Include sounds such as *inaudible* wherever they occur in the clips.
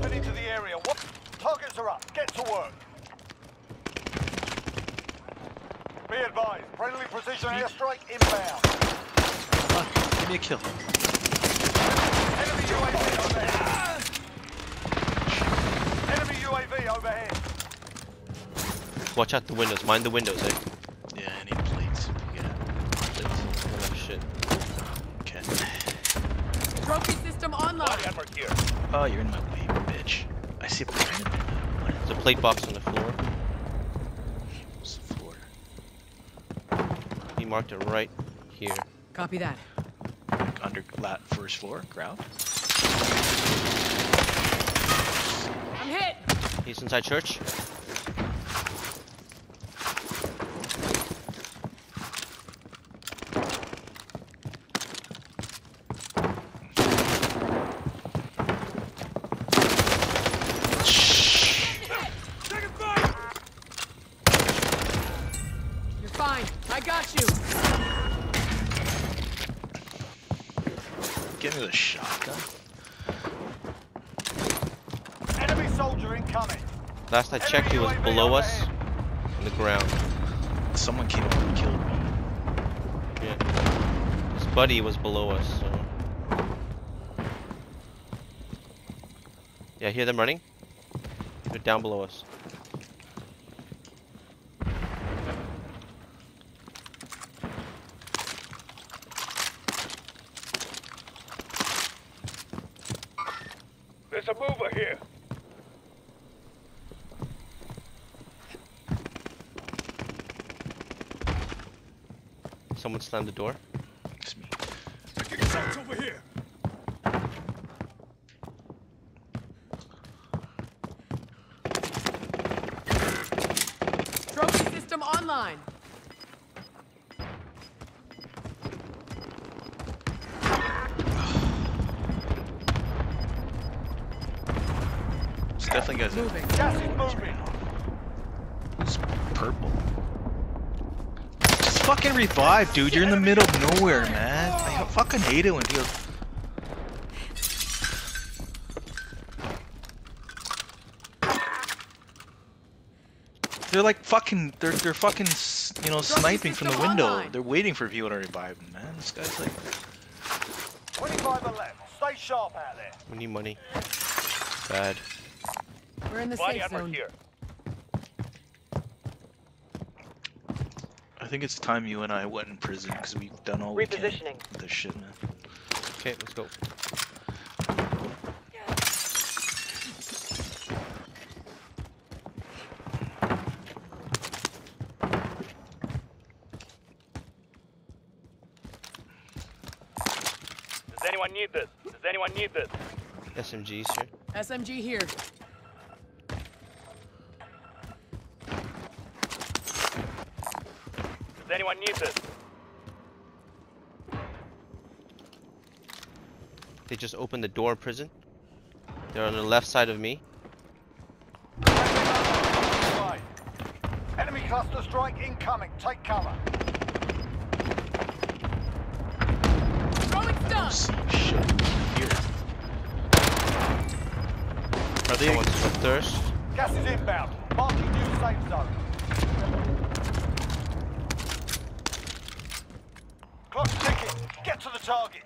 dropping into the area. What? Targets are up. Get to work. Be advised. Friendly precision airstrike inbound. Ah, give me a kill. Enemy UAV overhead. Enemy UAV overhead. Watch out the windows. Mind the windows, eh? Yeah, I need plates. Yeah, plates. Oh shit. Okay. Trophy system online. Body armor here. Oh, you're in my way, bitch. I see a plane in there. What There's a plate box on the floor. is the floor? He marked it right here. Copy that. Like under lat first floor, ground. I'm hit. He's inside church. You're fine. I got you. Give me the shotgun. Enemy soldier incoming. Last I checked, he was UAV below us overhead. on the ground. Someone came up and killed me. Yeah. His buddy was below us, so. Yeah, hear them running? They're down below us. Someone slammed the door. It's me. Shots over here. Trophy system online. It's definitely guys. Moving. Gas is moving. It's purple. Just fucking revive, dude. You're in the middle of nowhere, man. I fucking hate it when people. They're like fucking. They're they're fucking. You know, sniping from the window. They're waiting for people to revive them, man. This guy's like. 25 left. Stay sharp out there. We need money. Bad. We're in the safe zone. here. Think it's time you and I went in prison because we've done all we can Repositioning. with this shit, man. Okay, let's go. Does anyone need this? Does anyone need this? SMGs here. SMG here. Does anyone need this? They just opened the door of prison. They're on the left side of me. Enemy cluster strike incoming. Take cover. Throwing stun. Oh, shit here. Are they? Someone's thirst. Gas is inbound. Marking new safe zone. Get to the target.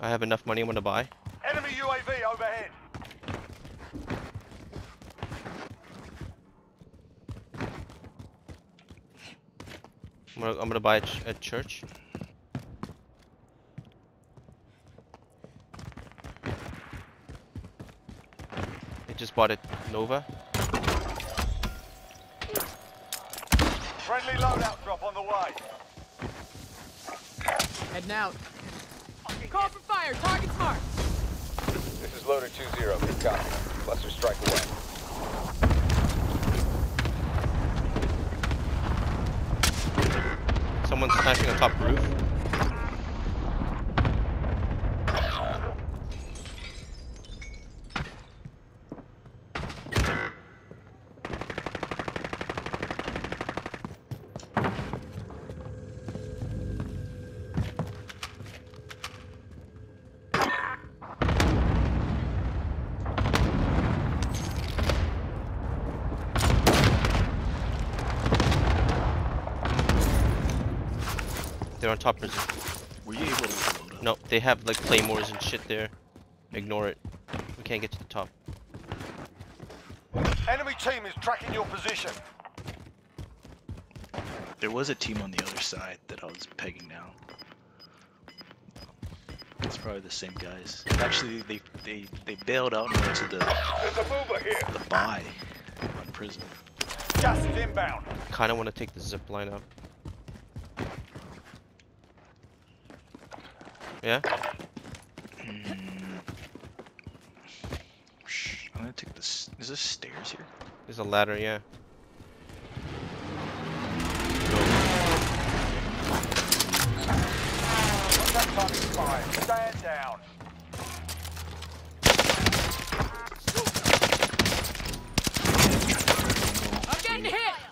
I have enough money I'm gonna buy. Enemy UAV overhead. I'm gonna, I'm gonna buy at, ch- at church. They just bought it Nova. Friendly loadout drop on the way. Heading out. Call for fire. Target's marked. This is loader 2-0. Good copy. Cluster strike away. Someone's smashing on top roof. They're on top prison. Were you able to load up? No, they have like claymores and shit there. Ignore it. We can't get to the top. Enemy team is tracking your position. There was a team on the other side that I was pegging down. It's probably the same guys. Actually, they they they bailed out and went to the a mover here. the buy on prison. Gas is inbound. Kind of want to take the zip line up. Yeah? Hmm. I'm gonna take this. Is there stairs here? There's a ladder, yeah. That. Stand down. I'm getting hit!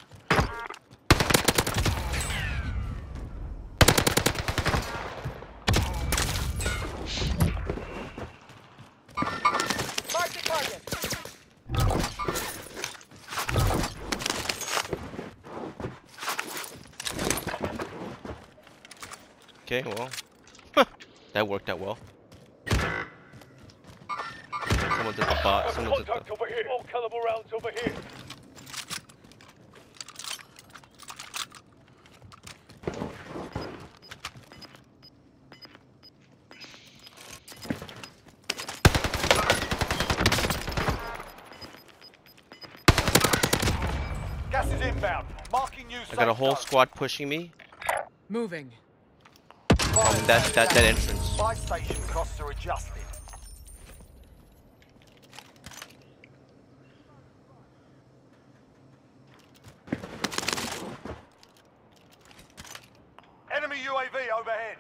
Okay, oh, well. *laughs* that worked out well. Someone's at the bot. Someone's at the. over here. All caliber rounds over here. Gas is inbound. Marking you I got a whole squad pushing me. Moving. Um, that that that entrance. Buy station costs are adjusted. Enemy UAV overhead.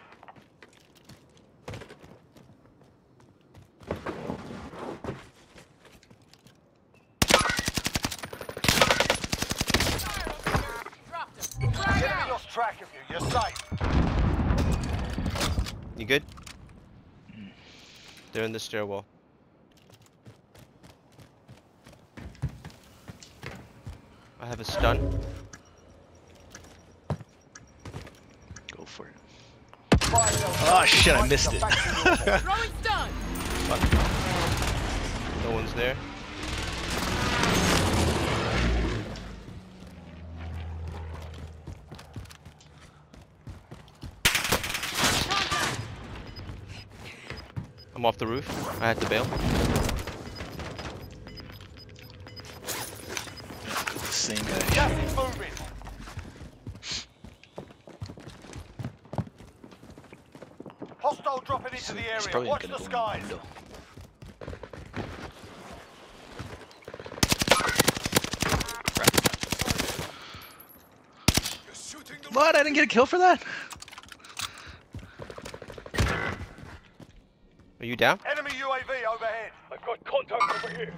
Lost track of you. You're safe. You good? They're in the stairwell. I have a stun. Go for it. Oh shit! I missed it. factory *laughs* wall. Throwing stun. No one's there. I'm off the roof. I had to bail. the same guy. Moving. Hostile dropping into the area. Watch the skies. window. What? I didn't get a kill for that? Are you down? Enemy UAV overhead. I've got contact over here.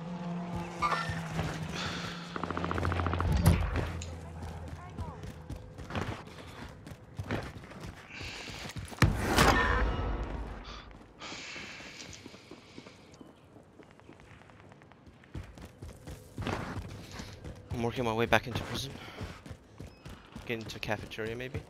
I'm working my way back into prison. Get into a cafeteria maybe.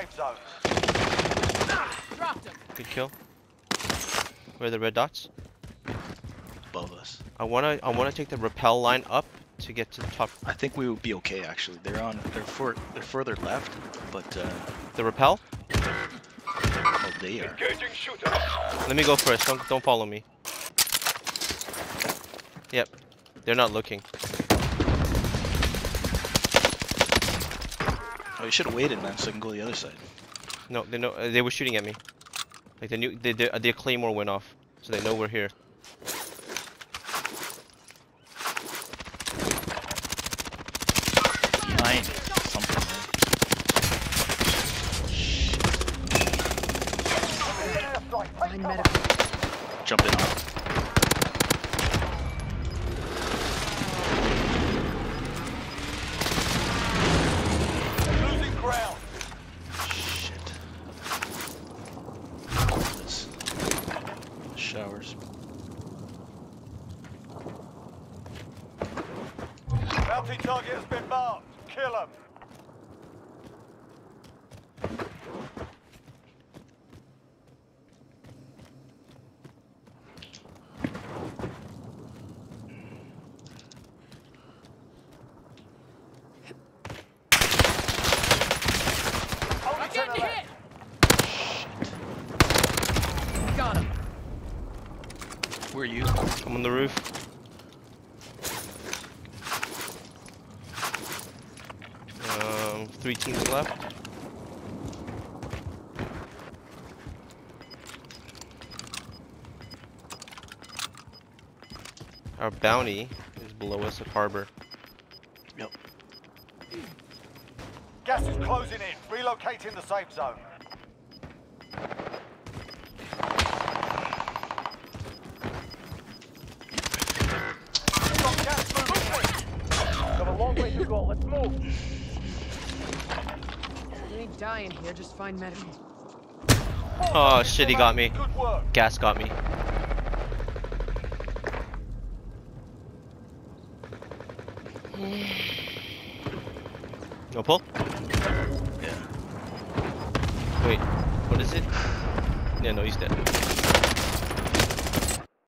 Safe zone. Dropped him. Good kill. Where are the red dots? Above us. I wanna I wanna take the rappel line up to get to the top. I think we would be okay actually. They're on. They're for. They're further left, but uh, The rappel? well, they are. Engaging shooter. Let me go first. Don't don't follow me. Yep. They're not looking. Oh, you should have waited, man, so I can go the other side. No, they know uh, they were shooting at me. Like they knew they, they, their claymore went off, so they know we're here. Behind something. Man. Airstrike. Take Find cover. medical. Jump in. Bounty target has been marked. Kill him. Only I'm to getting the left. hit! Got him. Where are you? I'm on the roof. Three teams left. Our bounty is below us at harbor. Yep. Gas is closing in. Relocating the safe zone. You ain't dying here, just find medical. Oh shit, he got me. Gas got me. No pull? Yeah. Wait, what is it? Yeah, no, he's dead.